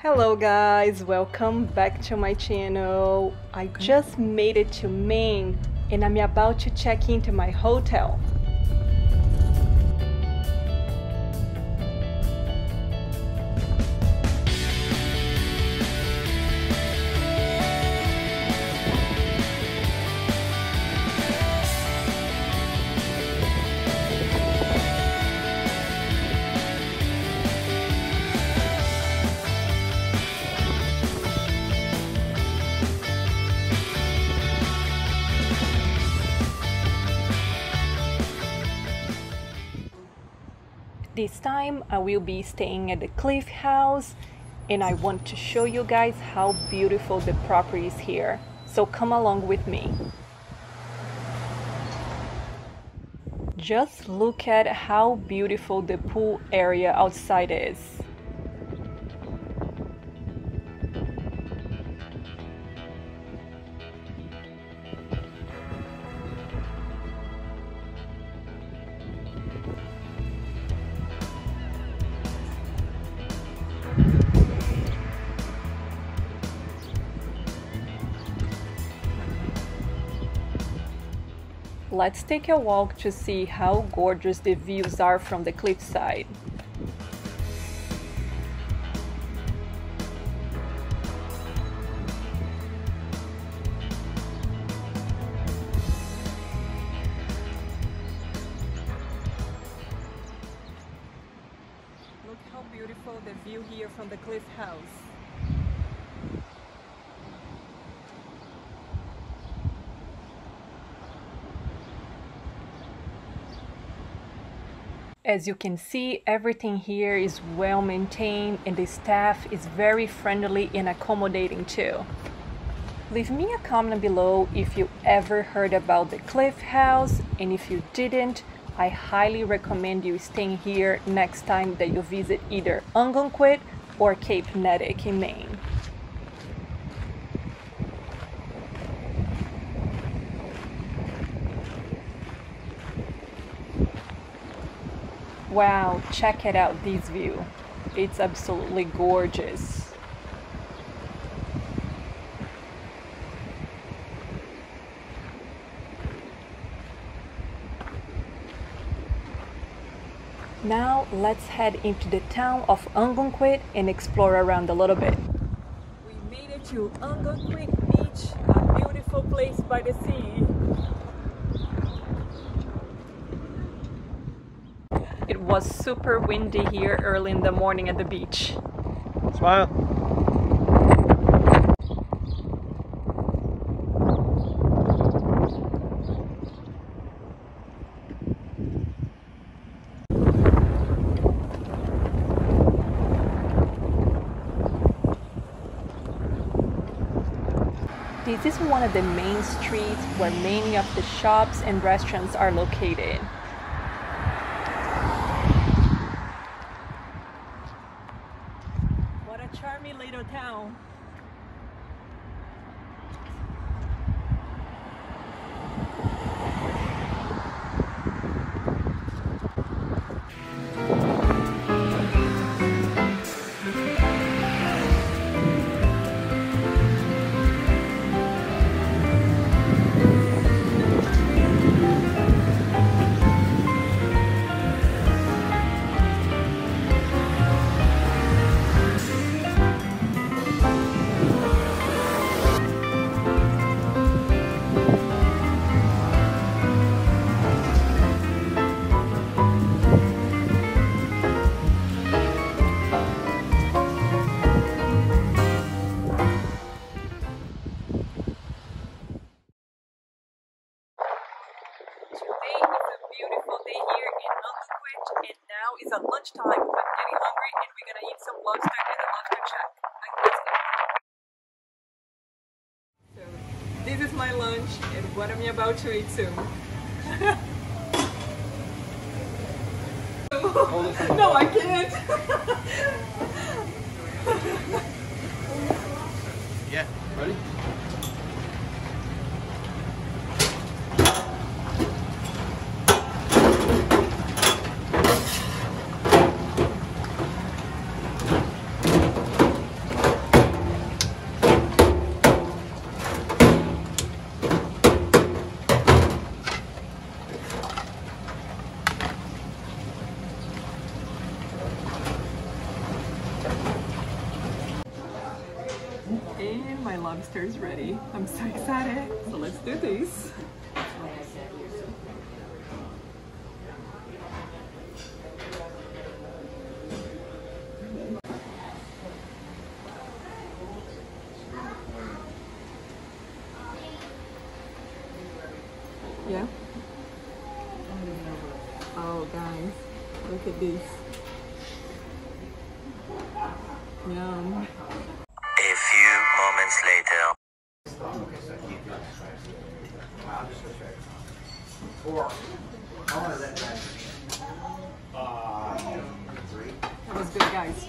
Hello guys, welcome back to my channel. I just made it to Maine and I'm about to check into my hotel. This time I will be staying at the Cliff House and I want to show you guys how beautiful the property is here. So come along with me. Just look at how beautiful the pool area outside is. Let's take a walk to see how gorgeous the views are from the cliffside. Look how beautiful the view here from the cliff house. As you can see, everything here is well maintained and the staff is very friendly and accommodating too. Leave me a comment below if you ever heard about the Cliff House and if you didn't, I highly recommend you staying here next time that you visit either Ogunquit or Cape Neddick in Maine. Wow, check it out this view. It's absolutely gorgeous. Now let's head into the town of Ogunquit and explore around a little bit. We made it to Ogunquit Beach, a beautiful place by the sea. It was super windy here early in the morning at the beach. Smile. This is one of the main streets where many of the shops and restaurants are located. I'm about to eat soon. no, I can't. Yeah, ready? And my lobster is ready. I'm so excited. So let's do this. Yeah? Oh guys, look at this. Yum. A few moments later. That was good, guys.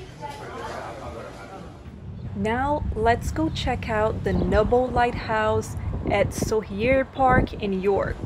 Now let's go check out the Nubble Lighthouse at Sohier Park in York.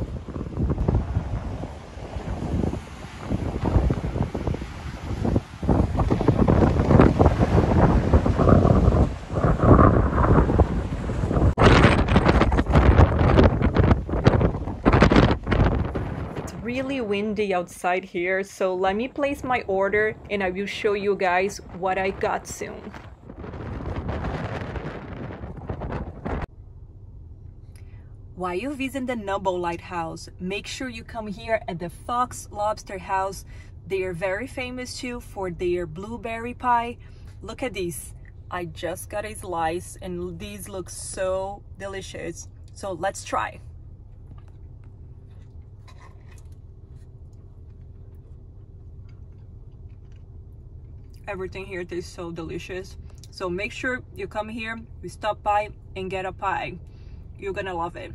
It's really windy outside here, so let me place my order and I will show you guys what I got soon. While you visit the Nubble Lighthouse, make sure you come here at the Fox Lobster House. They are very famous too for their blueberry pie. Look at this. I just got a slice and these look so delicious. So let's try. Everything here tastes so delicious. So make sure you come here, you stop by and get a pie. You're gonna love it.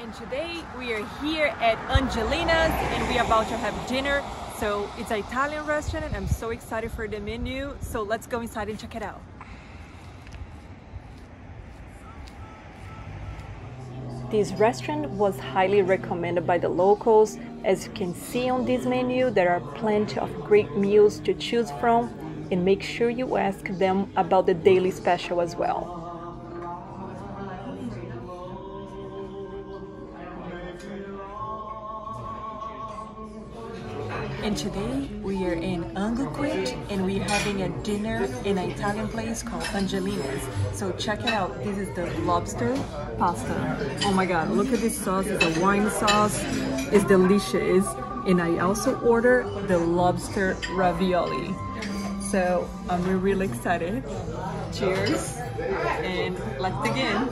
And today we are here at Angelina's and we're about to have dinner. So it's an Italian restaurant and I'm so excited for the menu. So let's go inside and check it out. This restaurant was highly recommended by the locals. As you can see on this menu, there are plenty of great meals to choose from and make sure you ask them about the daily special as well. Having a dinner in an Italian place called Angelina's. So check it out. This is the lobster pasta. Oh my god, look at this sauce. It's a wine sauce. It's delicious. And I also ordered the lobster ravioli. So I'm really excited. Cheers. And let's begin.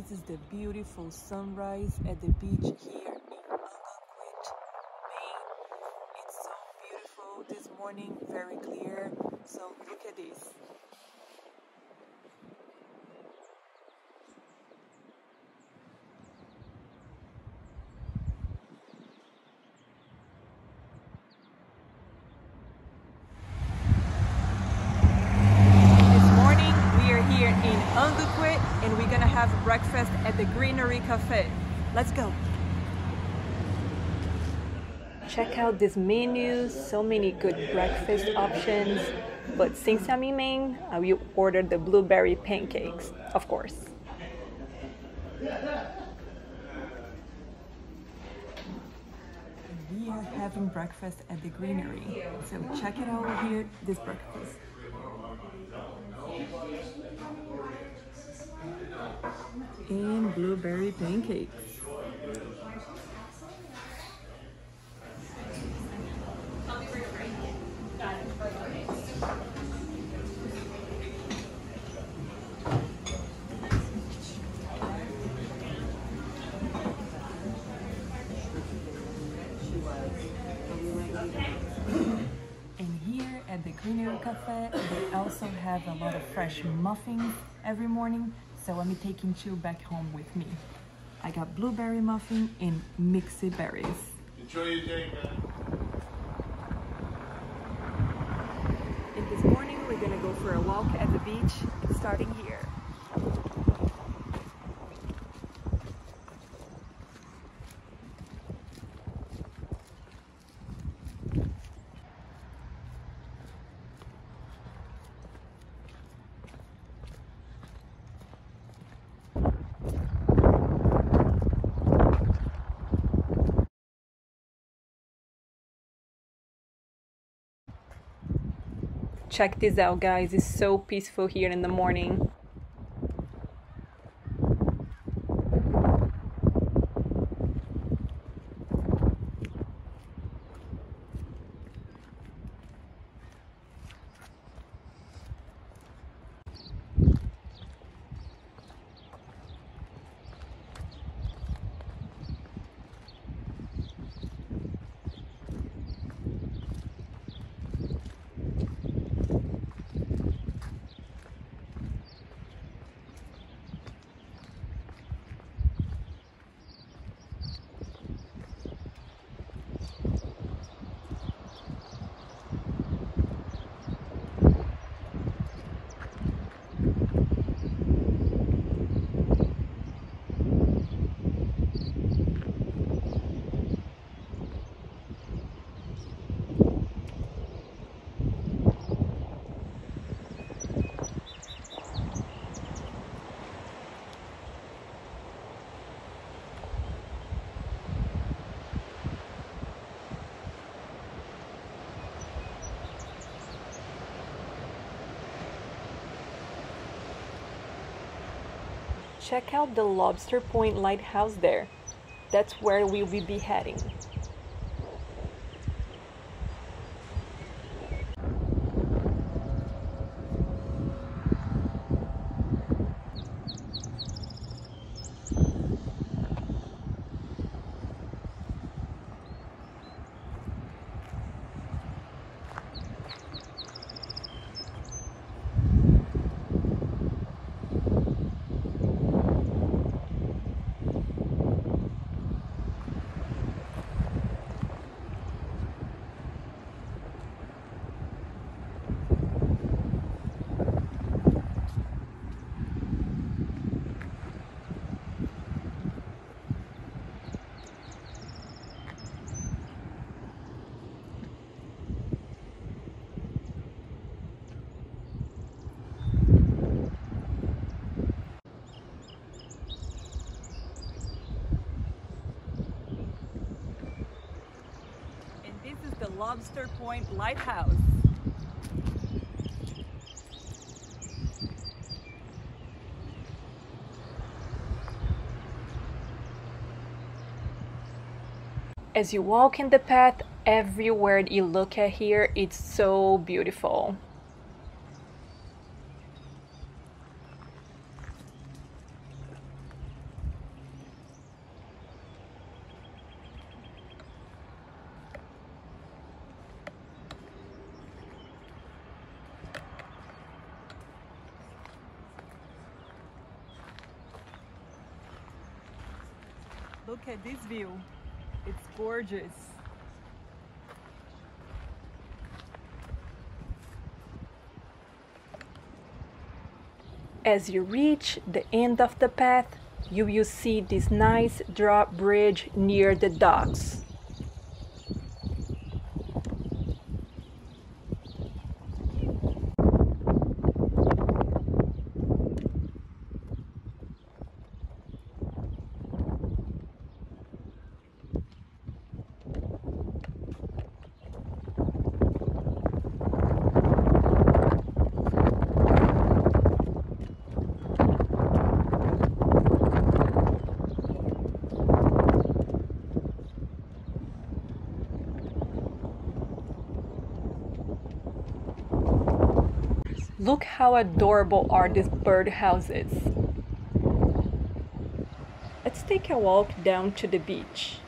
This is the beautiful sunrise at the beach here in Ogunquit, Maine. It's so beautiful this morning, very clear. So look at this. This morning we are here in Ogunquit and we're gonna have breakfast at the Greenery Cafe. Let's go. Check out this menu, so many good breakfast options. But since I'm in Maine, I will order the blueberry pancakes, of course. We are having breakfast at the Greenery. So check it out here, this breakfast and blueberry pancakes. And here at the Greenery Cafe, they also have a lot of fresh muffins every morning so I'm taking two back home with me. I got blueberry muffin and mixed berries. Enjoy your day, man. And this morning we're gonna go for a walk at the beach, starting here. Check this out, guys. It's so peaceful here in the morning. Check out the Lobster Point Lighthouse there. That's where we will be heading. And this is the Lobster Point Lighthouse. As you walk in the path, everywhere you look at here, it's so beautiful. Look at this view. It's gorgeous. As you reach the end of the path, you will see this nice drawbridge near the docks. Look how adorable are these birdhouses. Let's take a walk down to the beach.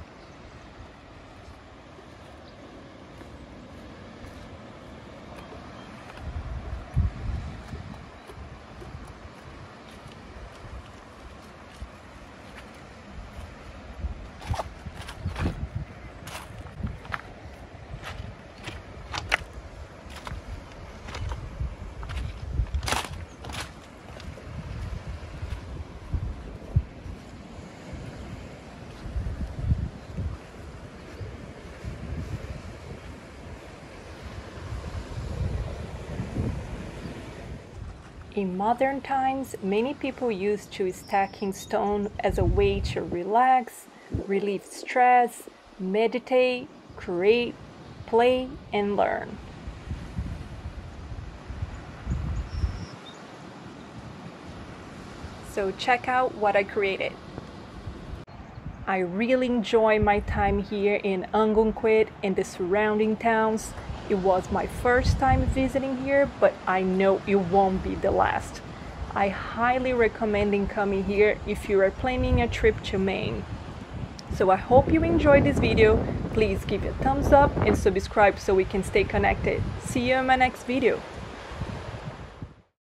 In modern times, many people use to stacking stone as a way to relax, relieve stress, meditate, create, play, and learn. So check out what I created. I really enjoy my time here in Ogunquit and the surrounding towns. It was my first time visiting here, but I know it won't be the last. I highly recommend coming here if you are planning a trip to Maine. So I hope you enjoyed this video. Please give it a thumbs up and subscribe so we can stay connected. See you in my next video.